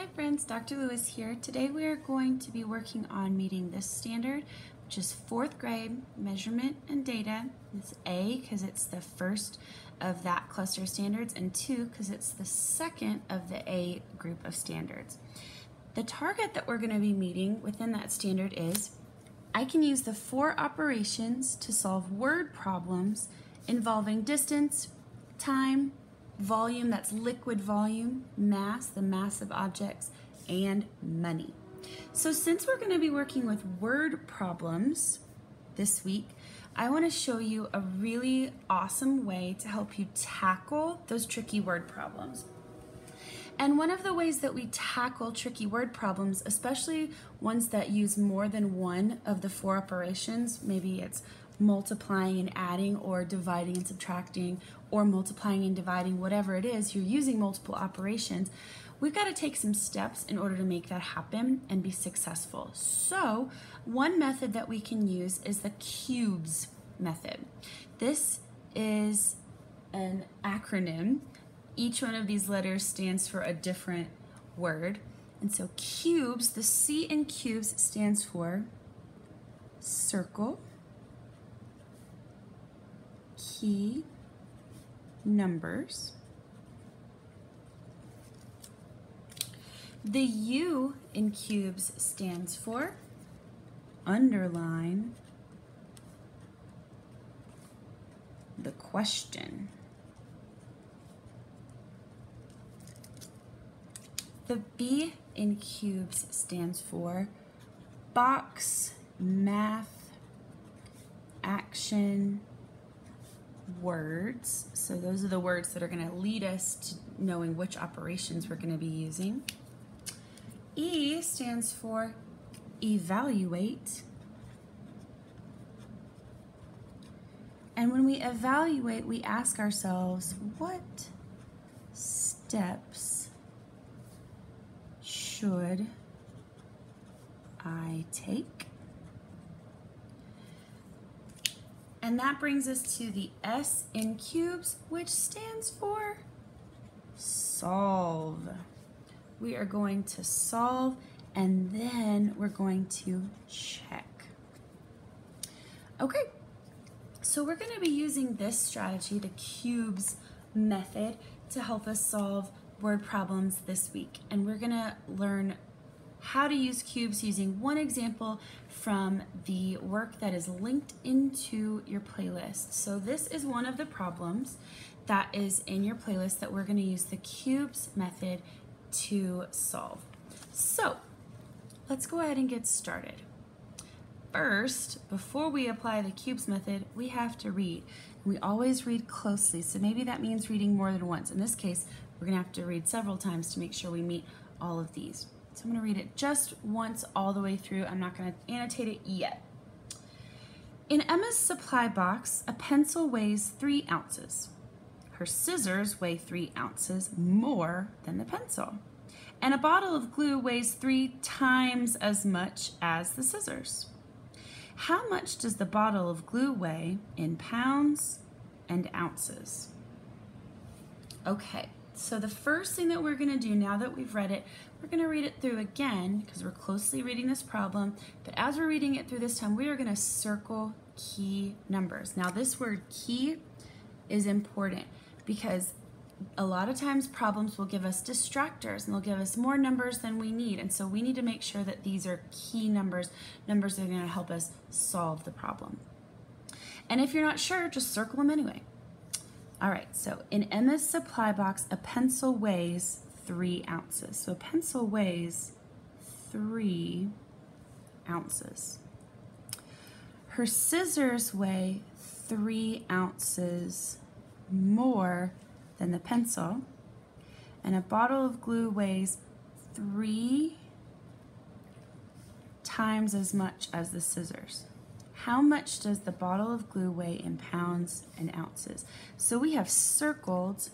Hi friends, Dr. Lewis here. Today we are going to be working on meeting this standard, which is fourth grade measurement and data. It's A because it's the first of that cluster of standards and two because it's the second of the A group of standards. The target that we're going to be meeting within that standard is I can use the four operations to solve word problems involving distance, time, volume, that's liquid volume, mass, the mass of objects, and money. So since we're going to be working with word problems this week, I want to show you a really awesome way to help you tackle those tricky word problems. And one of the ways that we tackle tricky word problems, especially ones that use more than one of the four operations, maybe it's multiplying and adding or dividing and subtracting or multiplying and dividing, whatever it is, you're using multiple operations, we've got to take some steps in order to make that happen and be successful. So one method that we can use is the cubes method. This is an acronym. Each one of these letters stands for a different word. And so cubes, the C in cubes stands for circle, key numbers. The U in cubes stands for underline the question. The B in cubes stands for box, math, action, words. So those are the words that are going to lead us to knowing which operations we're going to be using. E stands for evaluate. And when we evaluate, we ask ourselves, what steps should I take? And that brings us to the S in cubes, which stands for solve. We are going to solve and then we're going to check. Okay, so we're gonna be using this strategy, the cubes method, to help us solve word problems this week. And we're gonna learn how to use cubes using one example from the work that is linked into your playlist. So this is one of the problems that is in your playlist that we're gonna use the cubes method to solve. So let's go ahead and get started. First, before we apply the cubes method, we have to read. We always read closely, so maybe that means reading more than once. In this case, we're gonna have to read several times to make sure we meet all of these. So I'm gonna read it just once all the way through. I'm not gonna annotate it yet. In Emma's supply box, a pencil weighs three ounces. Her scissors weigh three ounces more than the pencil. And a bottle of glue weighs three times as much as the scissors. How much does the bottle of glue weigh in pounds and ounces? Okay, so the first thing that we're gonna do now that we've read it, we're gonna read it through again because we're closely reading this problem. But as we're reading it through this time, we are gonna circle key numbers. Now this word key is important because a lot of times problems will give us distractors and they'll give us more numbers than we need. And so we need to make sure that these are key numbers, numbers that are gonna help us solve the problem. And if you're not sure, just circle them anyway. All right, so in Emma's supply box, a pencil weighs three ounces. So a pencil weighs three ounces. Her scissors weigh three ounces more than the pencil. And a bottle of glue weighs three times as much as the scissors. How much does the bottle of glue weigh in pounds and ounces? So we have circled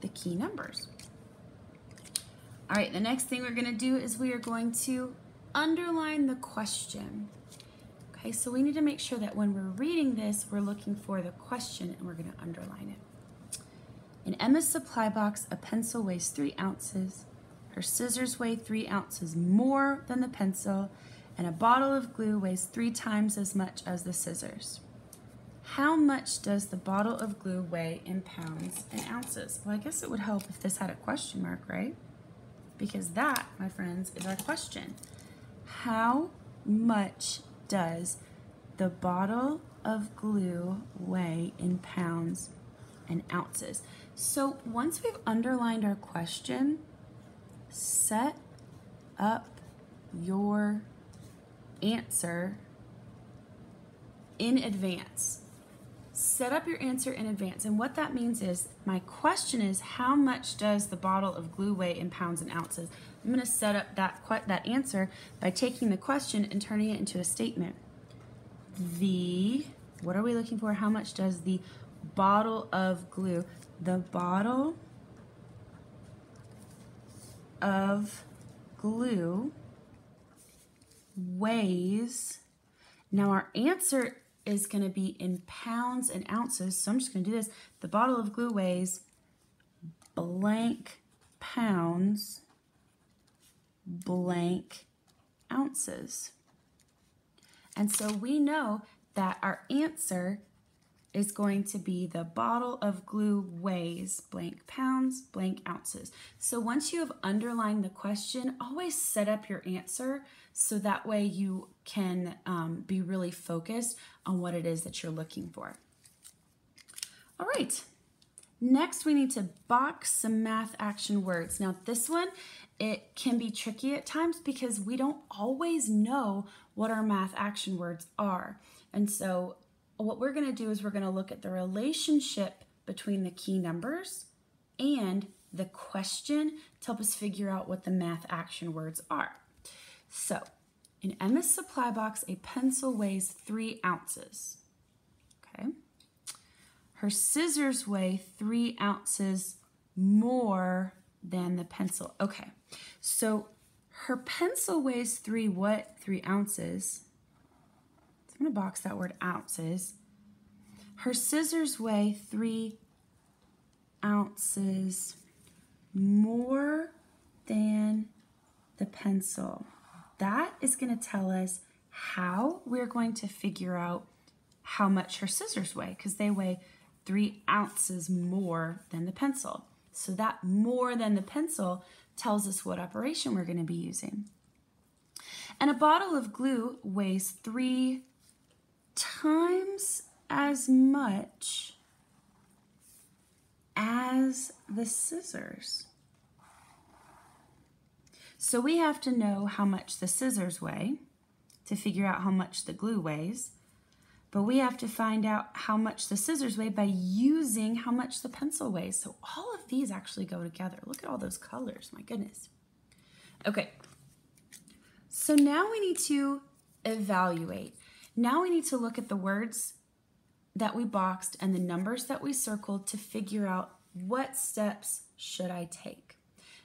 the key numbers. All right, the next thing we're gonna do is we are going to underline the question. Okay, so we need to make sure that when we're reading this, we're looking for the question and we're gonna underline it. In Emma's supply box, a pencil weighs three ounces. Her scissors weigh three ounces more than the pencil, and a bottle of glue weighs three times as much as the scissors. How much does the bottle of glue weigh in pounds and ounces? Well, I guess it would help if this had a question mark, right? Because that, my friends, is our question. How much does the bottle of glue weigh in pounds and ounces? So once we've underlined our question, set up your answer in advance. Set up your answer in advance. And what that means is my question is how much does the bottle of glue weigh in pounds and ounces? I'm going to set up that, that answer by taking the question and turning it into a statement. The, what are we looking for? How much does the bottle of glue, the bottle of glue weighs, now our answer is going to be in pounds and ounces, so I'm just going to do this. The bottle of glue weighs blank pounds, blank ounces. And so we know that our answer is going to be the bottle of glue weighs blank pounds, blank ounces. So once you have underlined the question, always set up your answer so that way you can um, be really focused on what it is that you're looking for. All right, next we need to box some math action words. Now this one, it can be tricky at times because we don't always know what our math action words are. And so what we're going to do is we're going to look at the relationship between the key numbers and the question to help us figure out what the math action words are. So, in Emma's supply box, a pencil weighs three ounces. Okay. Her scissors weigh three ounces more than the pencil. Okay. So her pencil weighs three what? Three ounces. I'm going to box that word ounces. Her scissors weigh three ounces more than the pencil. That is going to tell us how we're going to figure out how much her scissors weigh because they weigh three ounces more than the pencil. So that more than the pencil tells us what operation we're going to be using. And a bottle of glue weighs three times as much as the scissors. So we have to know how much the scissors weigh to figure out how much the glue weighs. But we have to find out how much the scissors weigh by using how much the pencil weighs. So all of these actually go together. Look at all those colors, my goodness. Okay, so now we need to evaluate. Now we need to look at the words that we boxed and the numbers that we circled to figure out what steps should I take.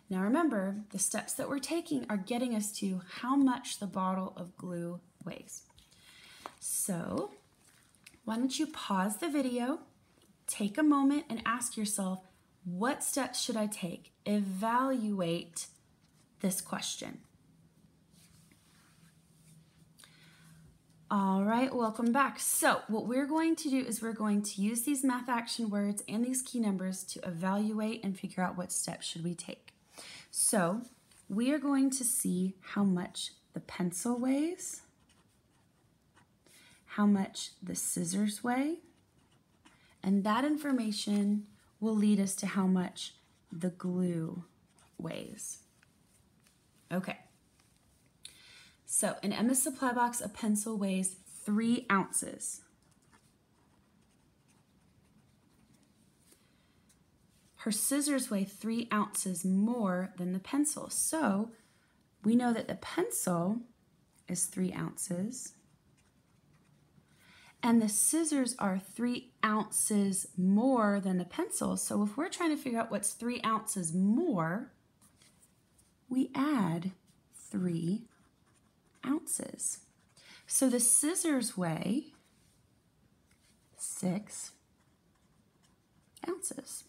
Now remember, the steps that we're taking are getting us to how much the bottle of glue weighs. So why don't you pause the video, take a moment and ask yourself, what steps should I take? Evaluate this question. All right, welcome back. So what we're going to do is we're going to use these math action words and these key numbers to evaluate and figure out what steps should we take. So we are going to see how much the pencil weighs, how much the scissors weigh, and that information will lead us to how much the glue weighs. Okay. So in Emma's supply box, a pencil weighs three ounces. Her scissors weigh three ounces more than the pencil. So we know that the pencil is three ounces and the scissors are three ounces more than the pencil. So if we're trying to figure out what's three ounces more, we add three ounces. So the scissors weigh six ounces.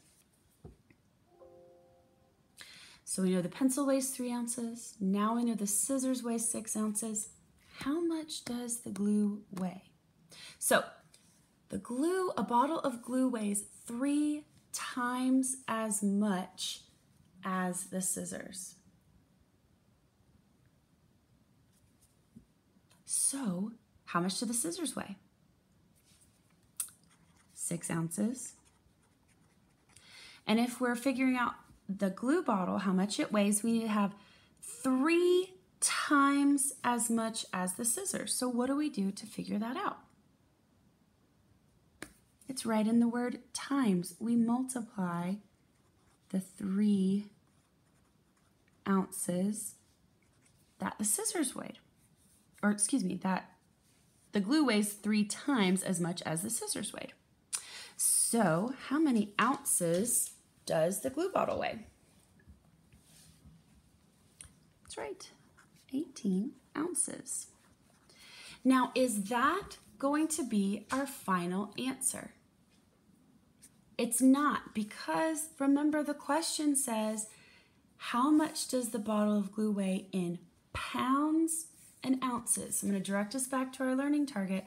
So we know the pencil weighs three ounces. Now we know the scissors weigh six ounces. How much does the glue weigh? So the glue, a bottle of glue weighs three times as much as the scissors. So how much do the scissors weigh? Six ounces. And if we're figuring out the glue bottle, how much it weighs, we need to have three times as much as the scissors. So what do we do to figure that out? It's right in the word times. We multiply the three ounces that the scissors weighed. Or excuse me, that the glue weighs three times as much as the scissors weighed. So how many ounces does the glue bottle weigh? That's right, 18 ounces. Now, is that going to be our final answer? It's not because remember the question says, how much does the bottle of glue weigh in pounds and ounces? I'm going to direct us back to our learning target.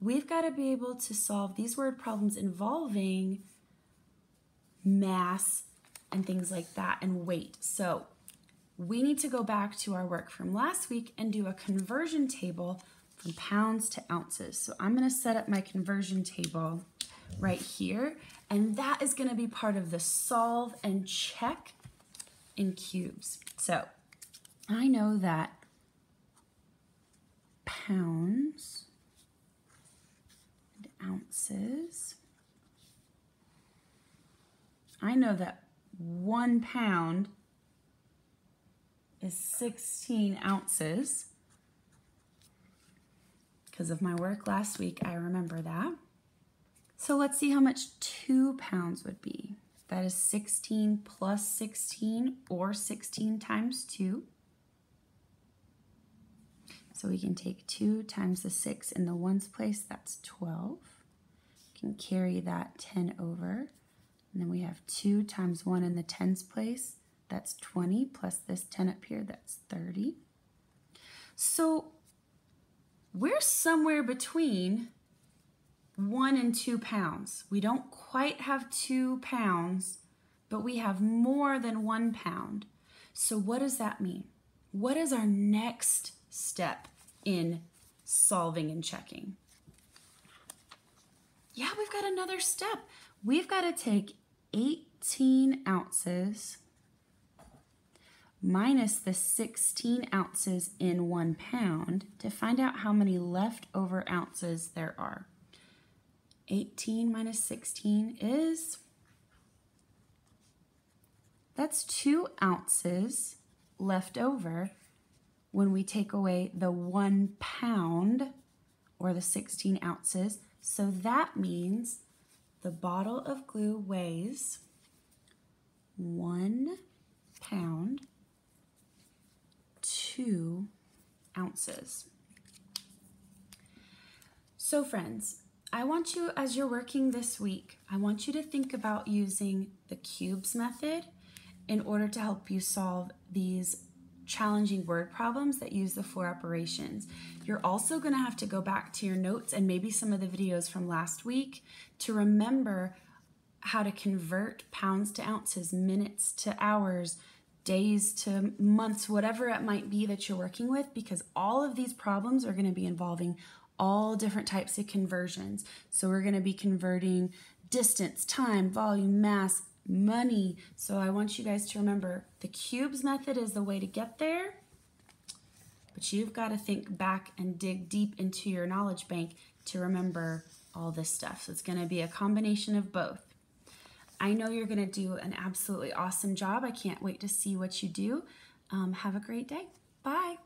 We've got to be able to solve these word problems involving mass, and things like that, and weight. So we need to go back to our work from last week and do a conversion table from pounds to ounces. So I'm gonna set up my conversion table right here, and that is gonna be part of the solve and check in cubes. So I know that pounds and ounces I know that one pound is 16 ounces. Because of my work last week, I remember that. So let's see how much two pounds would be. That is 16 plus 16 or 16 times two. So we can take two times the six in the ones place, that's 12. We can carry that 10 over. And then we have 2 times 1 in the tens place. That's 20 plus this 10 up here, that's 30. So we're somewhere between 1 and 2 pounds. We don't quite have 2 pounds, but we have more than 1 pound. So what does that mean? What is our next step in solving and checking? Yeah, we've got another step. We've got to take 18 ounces minus the 16 ounces in one pound to find out how many leftover ounces there are. 18 minus 16 is, that's two ounces left over when we take away the one pound or the 16 ounces. So that means the bottle of glue weighs one pound, two ounces. So friends, I want you, as you're working this week, I want you to think about using the cubes method in order to help you solve these challenging word problems that use the four operations. You're also going to have to go back to your notes and maybe some of the videos from last week to remember how to convert pounds to ounces, minutes to hours, days to months, whatever it might be that you're working with, because all of these problems are going to be involving all different types of conversions. So we're going to be converting distance, time, volume, mass, money. So I want you guys to remember the cubes method is the way to get there, but you've got to think back and dig deep into your knowledge bank to remember all this stuff. So it's going to be a combination of both. I know you're going to do an absolutely awesome job. I can't wait to see what you do. Um, have a great day. Bye.